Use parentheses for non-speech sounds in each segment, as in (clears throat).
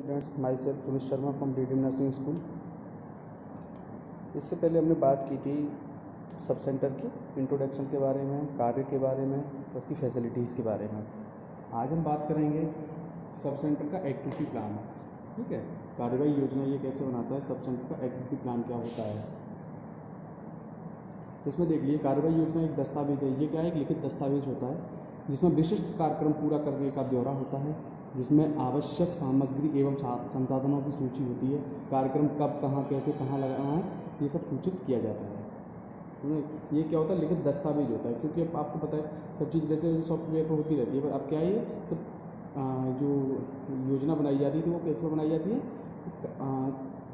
Students myself Sumit Sharma from the nursing school इससे पहले हमने बात की थी सब सेंटर की इंट्रोडक्शन के बारे में, कार्य के बारे में, उसकी फैसिलिटीज़ के बारे में. आज हम बात करेंगे सब सेंटर का एक्टिविटी प्लान ठीक है? कार्यवाही योजना ये कैसे बनाता है? सब सेंटर का एक्टिविटी प्लान क्या होता है? तो इसमें देख लीजिए, कार्यवाही योजना एक दस्तावेज़ है। ये क्या है? एक लिखित दस्तावेज़ होता है, जिसमें विशिष्ट कार्यक्रम पूरा करने का ब्यौरा होता है। जिसमें आवश्यक सामग्री एवं संसाधनों की सूची होती है। कार्यक्रम कब, कहाँ, कैसे, कहाँ लगाना है, ये सब सूचित किया जाता है। समझे? ये क्या होता है? लिखित दस्तावेज़ होता है, क्योंकि अब आपको पता है, सब चीज़ वैसे सॉफ्टवेयर पर होती रहती है, पर अब क्या है सब जो योजना बनाई जाती थी वो कैसे बनाई जाती है?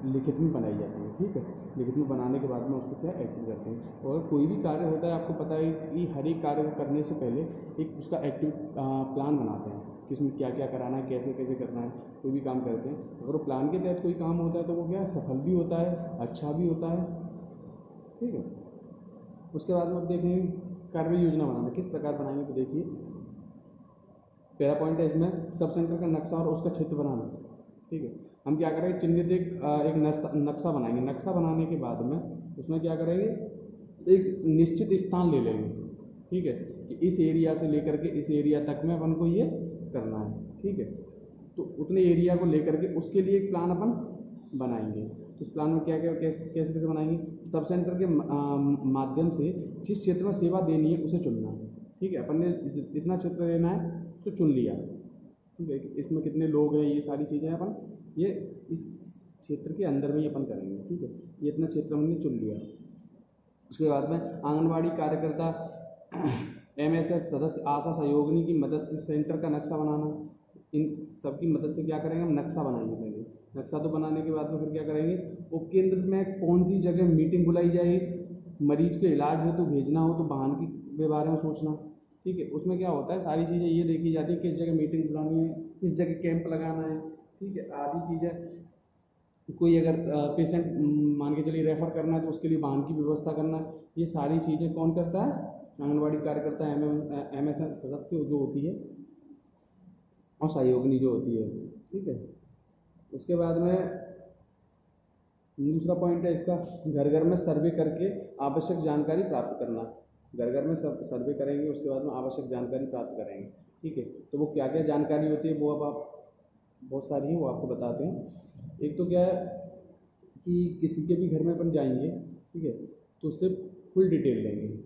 लिखित में बनाई जाती है, ठीक है? लिखित में बनाने के बाद में उसको क्या एक्टिव करते हैं। और कोई भी कार्य होता है, आपको पता है कि हर एक कार्य को करने से पहले एक उसका एक्टिव प्लान बनाते हैं। कि उसमें क्या क्या कराना है, कैसे कैसे करना है, कोई भी काम करते हैं। अगर वो प्लान के तहत कोई काम होता है तो वो क्या सफल भी होता है अच्छा भी होता है। ठीक है? उसके बाद में अब देखेंगे कार्य योजना बनाना, किस प्रकार बनाएँगे तो देखिए। पहला पॉइंट है इसमें सब सेंटर का नक्शा और उसका क्षेत्र बनाना। ठीक है? हम क्या करेंगे, चिन्हित एक एक नक्शा बनाएँगे। नक्शा बनाने के बाद में उसमें क्या करेंगे, एक निश्चित स्थान ले लेंगे। ठीक है? कि इस एरिया से लेकर के इस एरिया तक में अपन को ये करना है, ठीक है? तो उतने एरिया को लेकर के उसके लिए एक प्लान अपन बनाएँगे। तो उस प्लान में क्या क्या, कैसे कैसे कैसे बनाएँगे? सब सेंटर के माध्यम से जिस क्षेत्र में सेवा देनी है उसे चुनना है, ठीक है? अपन ने इतना क्षेत्र लेना है उसको चुन लिया। ठीक है? इसमें कितने लोग हैं, ये सारी चीज़ें अपन, ये इस क्षेत्र के अंदर में ही अपन करेंगे, ठीक है? ये इतना क्षेत्र हमने चुन लिया। उसके बाद में आंगनबाड़ी कार्यकर्ता एम एस एस सदस्य आशा सहयोगिनी की मदद से सेंटर का नक्शा बनाना, इन सब की मदद से क्या करेंगे हम? नक्शा बनाएँगे पहले। नक्शा तो बनाने के बाद में फिर क्या करेंगे? उपकेंद्र में कौन सी जगह मीटिंग बुलाई जाएगी मरीज़ के इलाज है तो भेजना हो तो वाहन के बारे में सोचना। ठीक है? उसमें क्या होता है? सारी चीज़ें ये देखी जाती है, किस जगह मीटिंग बुलानी है, किस जगह कैंप लगाना है। ठीक है? आदि चीज़ें, कोई अगर पेशेंट मान के चलिए रेफ़र करना है तो उसके लिए वाहन की व्यवस्था करना है। ये सारी चीज़ें कौन करता है? आंगनबाड़ी कार्यकर्ता एम एम एस सदस्य जो होती है, और सहयोगिनी जो होती है, ठीक है? उसके बाद में दूसरा पॉइंट है इसका, घर घर में सर्वे करके आवश्यक जानकारी प्राप्त करना। घर घर में सब सर्वे करेंगे, उसके बाद में आवश्यक जानकारी प्राप्त करेंगे, ठीक है? तो वो क्या क्या जानकारी होती है, वो अब आप, बहुत सारी है, वो आपको बताते हैं। एक तो क्या है कि किसी के भी घर में अपन जाएँगे, ठीक है? तो उससे फुल डिटेल लेंगे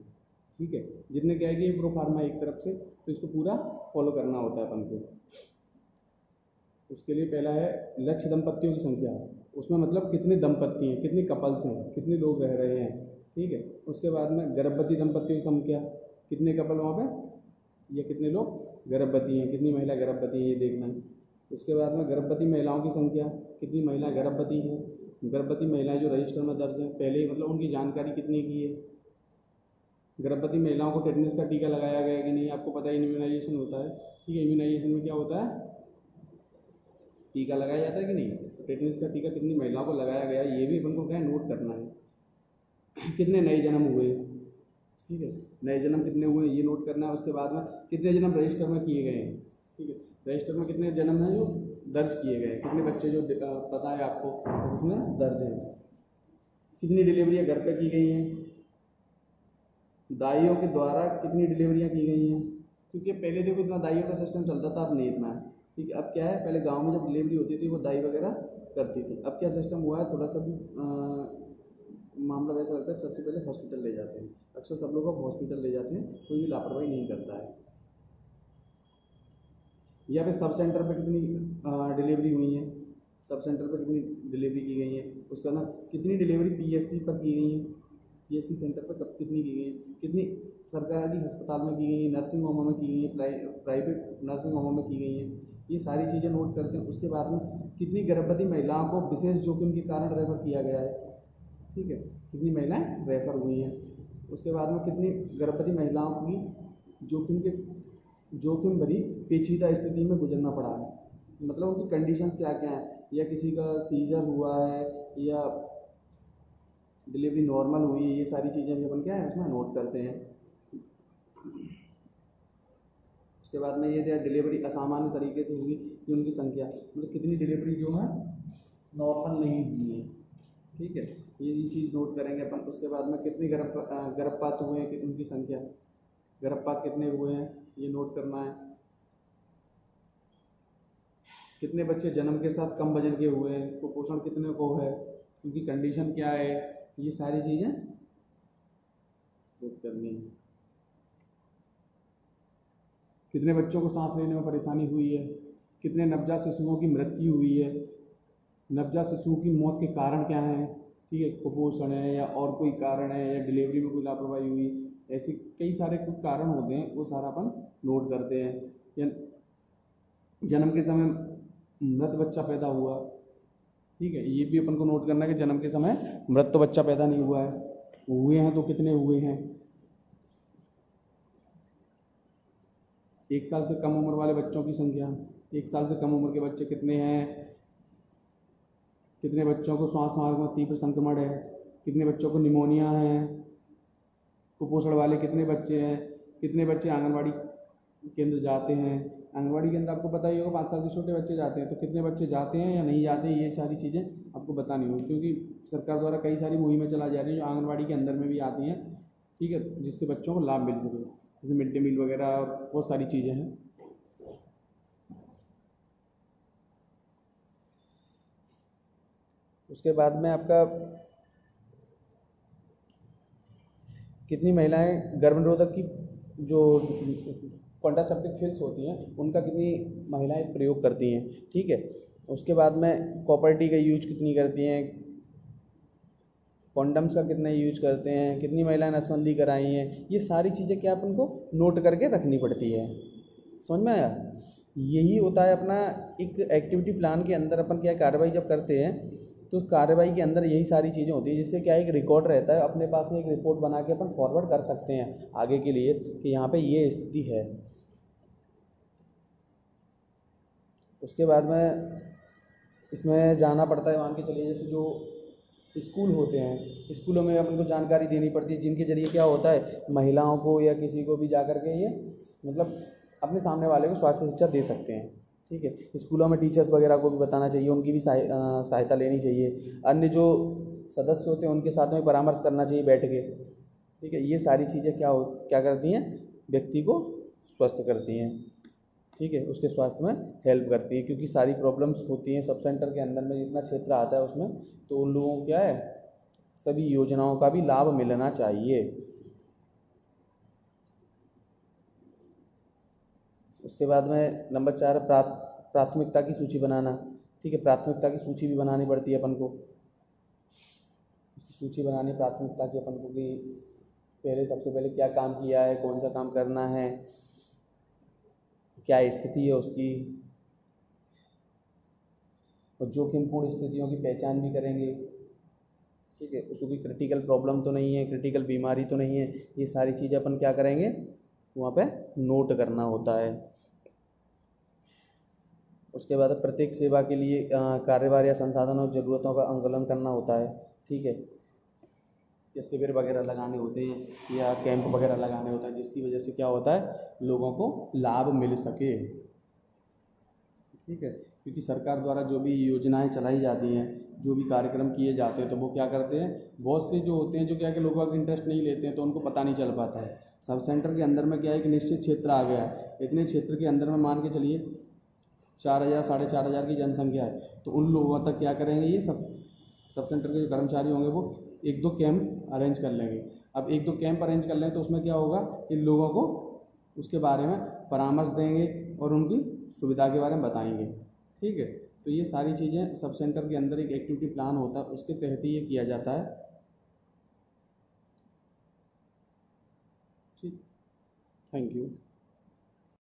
ठीक है? जितने क्या है कि प्रो फार्मा एक तरफ़ से तो इसको पूरा फॉलो करना होता है अपन को। उसके लिए पहला है लक्ष्य दंपत्तियों की संख्या। उसमें मतलब कितने दंपत्ति हैं, कितने कपल्स हैं, कितने लोग रह रहे हैं, ठीक है? उसके बाद में गर्भवती दंपत्तियों की संख्या। कितने कपल वहाँ पे? या कितने लोग? गर्भवती हैं। कितनी महिला गर्भवती है, ये देखना। है उसके बाद में गर्भवती महिलाओं की संख्या। कितनी महिला गर्भवती हैं? गर्भवती महिलाएँ जो रजिस्टर में दर्ज हैं, पहले ही मतलब उनकी जानकारी कितनी की है? गर्भवती महिलाओं को टेटनिस का टीका लगाया गया कि नहीं, आपको पता है इम्यूनाइजेशन होता है। ठीक है इम्यूनाइजेशन में क्या होता है? टीका लगाया जाता है कि नहीं? तो टेटनिस का टीका कितनी महिलाओं को लगाया गया ये भी अपन को क्या नोट करना है। (clears throat) कितने नए जन्म हुए? ठीक है, नए जन्म कितने हुए, ये नोट करना है। उसके बाद में कितने जन्म रजिस्टर में किए गए हैं? ठीक है रजिस्टर में कितने जन्म हैं जो दर्ज किए गए हैं? कितने बच्चे जो पता है आपको, उसमें दर्ज हैं। कितनी डिलीवरियाँ घर पे की गई हैं? दाइयों के द्वारा कितनी डिलीवरियाँ की गई हैं? क्योंकि पहले देखो इतना दाइयों का सिस्टम चलता था, अब नहीं इतना है। ठीक है, अब क्या है? पहले गाँव में जब डिलीवरी होती थी, वो दाई वगैरह करती थी। अब क्या सिस्टम हुआ है? थोड़ा सा भी मामला वैसा लगता है सबसे पहले हॉस्पिटल ले जाते हैं। अक्सर सब लोग अब हॉस्पिटल ले जाते हैं, कोई भी लापरवाही नहीं करता है। या फिर सब सेंटर पर कितनी डिलीवरी हुई है? सब सेंटर पर कितनी डिलीवरी की गई है? उसके अंदर कितनी डिलीवरी पीएससी पर की गई है? पीएससी सेंटर पर कब कितनी की गई? है कितनी सरकारी अस्पताल में की गई है नर्सिंग होमों में की गई है प्राइवेट नर्सिंग होमों में की गई हैं? ये सारी चीज़ें नोट करते हैं। उसके बाद में कितनी गर्भवती महिलाओं को विशेष जोखिम के कारण रेफर किया गया है? ठीक है, कितनी महिलाएँ रेफर हुई हैं? उसके बाद में कितनी गर्भवती महिलाओं की जोखिम के, जोखिम भरी पेचीदा स्थिति में गुजरना पड़ा है? मतलब उनकी कंडीशंस क्या क्या हैं? या किसी का सीजर हुआ है, या डिलीवरी नॉर्मल हुई, ये सारी चीज़ें भी अपन क्या है, उसमें नोट करते हैं। उसके बाद में ये डिलीवरी असामान्य तरीके से हुई कि उनकी संख्या मतलब कितनी डिलीवरी जो है नॉर्मल नहीं हुई है। ठीक है? ये चीज़ नोट करेंगे अपन। उसके बाद में कितनी गर्भ गर्भपात हुए हैं, कि उनकी संख्या? गर्भपात कितने हुए हैं, ये नोट करना है। कितने बच्चे जन्म के साथ कम वज़न के हुए हैं, कुपोषण कितने को है, उनकी कंडीशन क्या है ये सारी चीज़ें करनी है। कितने बच्चों को सांस लेने में परेशानी हुई है? कितने नवजात शिशुओं की मृत्यु हुई है? नवजात शिशुओं की मौत के कारण क्या हैं? ठीक है कुपोषण है या और कोई कारण है या डिलीवरी में कोई लापरवाही हुई? ऐसे कई सारे कुछ कारण होते हैं वो सारा अपन नोट करते हैं। या जन्म के समय मृत बच्चा पैदा हुआ ठीक है, ये भी अपन को नोट करना है कि जन्म के समय मृत तो बच्चा पैदा नहीं हुआ है। हुए हैं तो कितने हुए हैं? एक साल से कम उम्र वाले बच्चों की संख्या, एक साल से कम उम्र के बच्चे कितने हैं? कितने बच्चों को श्वास मार्ग में तीव्र संक्रमण है? कितने बच्चों को निमोनिया है? कुपोषण वाले कितने बच्चे हैं? कितने बच्चे आंगनबाड़ी केंद्र जाते हैं, आंगनबाड़ी केंद्र, आपको पता ही होगा, पाँच साल के छोटे बच्चे जाते हैं तो कितने बच्चे जाते हैं या नहीं जाते ये सारी चीज़ें आपको बतानी होगी, क्योंकि सरकार द्वारा कई सारी मुहिमें चला जा रही हैं जो आंगनबाड़ी के अंदर में भी आती हैं, ठीक है, जिससे बच्चों को लाभ मिल सके, जैसे मिड डे मील वगैरह और बहुत सारी चीज़ें हैं। उसके बाद में आपका, कितनी महिलाएँ गर्भनिरोधक की, जो कॉन्ट्रासेप्टिव फिल्स होती हैं, उनका कितनी महिलाएँ प्रयोग करती हैं, ठीक है? उसके बाद में कॉपर्टी का यूज़ कितनी करती हैं? कॉन्डम्स का कितना यूज़ करते हैं? कितनी महिलाएँ नसबंदी कराई हैं? ये सारी चीज़ें क्या अपन को नोट करके रखनी पड़ती है। समझ में आया? यही होता है अपना एक एक्टिविटी प्लान के अंदर अपन क्या कार्रवाई जब करते हैं तो कार्रवाई के अंदर यही सारी चीज़ें होती है, जिससे क्या एक रिकॉर्ड रहता है, अपने पास में एक रिपोर्ट बना के अपन फॉरवर्ड कर सकते हैं आगे के लिए कि यहाँ पे ये स्थिति है। उसके बाद में इसमें जाना पड़ता है मान के, चलिए जैसे जो स्कूल होते हैं, स्कूलों में अपन को जानकारी देनी पड़ती है, जिनके ज़रिए क्या होता है, महिलाओं को या किसी को भी जा कर के ये मतलब अपने सामने वाले को स्वास्थ्य शिक्षा दे सकते हैं, ठीक है? स्कूलों में टीचर्स वगैरह को भी बताना चाहिए, उनकी भी सहायता लेनी चाहिए, अन्य जो सदस्य होते हैं, उनके साथ में परामर्श करना चाहिए बैठ के, ठीक है? ये सारी चीज़ें क्या हो, क्या करती हैं? व्यक्ति को स्वस्थ करती हैं। ठीक है, उसके स्वास्थ्य में हेल्प करती है, क्योंकि सारी प्रॉब्लम्स होती हैं सब सेंटर के अंदर में जितना क्षेत्र आता है उसमें तो उन लोगों को क्या है, सभी योजनाओं का भी लाभ मिलना चाहिए। उसके बाद में नंबर चार प्राथमिकता की सूची बनाना। ठीक है, प्राथमिकता की सूची भी बनानी पड़ती है अपन को। सूची बनानी, प्राथमिकता की अपन को कि पहले सबसे पहले क्या काम किया है, कौन सा काम करना है क्या स्थिति है उसकी? और जोखिमपूर्ण स्थितियों की पहचान भी करेंगे। ठीक है, उसको कोई क्रिटिकल प्रॉब्लम तो नहीं है क्रिटिकल बीमारी तो नहीं है, ये सारी चीज़ें अपन क्या करेंगे? वहाँ पे नोट करना होता है। उसके बाद प्रत्येक सेवा के लिए कार्यभार या संसाधनों और ज़रूरतों का आंकलन करना होता है। ठीक है या शिविर वगैरह लगाने होते हैं या कैंप वगैरह लगाने होता है, जिसकी वजह से क्या होता है, लोगों को लाभ मिल सके। ठीक है? क्योंकि सरकार द्वारा जो भी योजनाएँ चलाई जाती हैं, जो भी कार्यक्रम किए जाते हैं तो वो क्या करते हैं? बहुत से जो होते हैं, जो क्या कि लोगों का इंटरेस्ट नहीं लेते हैं तो उनको पता नहीं चल पाता है। सब सेंटर के अंदर में क्या है, एक निश्चित क्षेत्र आ गया है। इतने क्षेत्र के अंदर में मान के चलिए, चार हज़ार, साढ़े चार हज़ार की जनसंख्या है। तो उन लोगों तक क्या करेंगे, ये सब सब सेंटर के जो कर्मचारी होंगे वो, एक दो कैंप अरेंज कर लेंगे। अब एक दो कैंप अरेंज कर लें तो उसमें क्या होगा कि लोगों को उसके बारे में परामर्श देंगे और उनकी सुविधा के बारे में बताएँगे। ठीक है? तो ये सारी चीज़ें सब सेंटर के अंदर एक एक्टिविटी प्लान होता है, उसके तहत ही ये किया जाता है। ठीक? Thank you